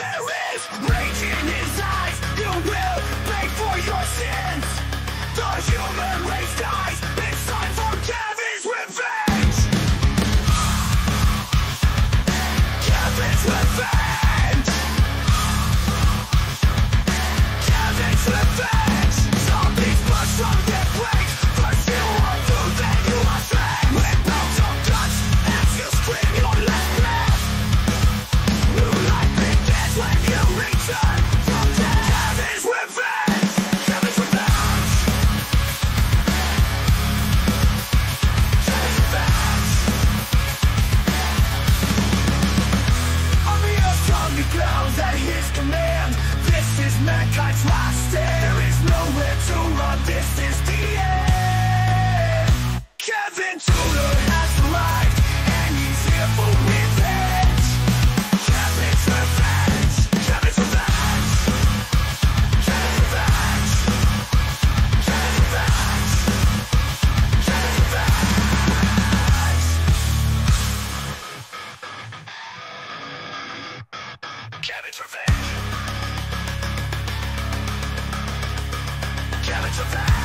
There is is contrasted There is nowhere to run, this is the end. Kevin Tudor has arrived And he's here for revenge. Kevin's revenge. Kevin's revenge. Kevin's revenge. Kevin's revenge. Kevin's revenge. Kevin's revenge. survive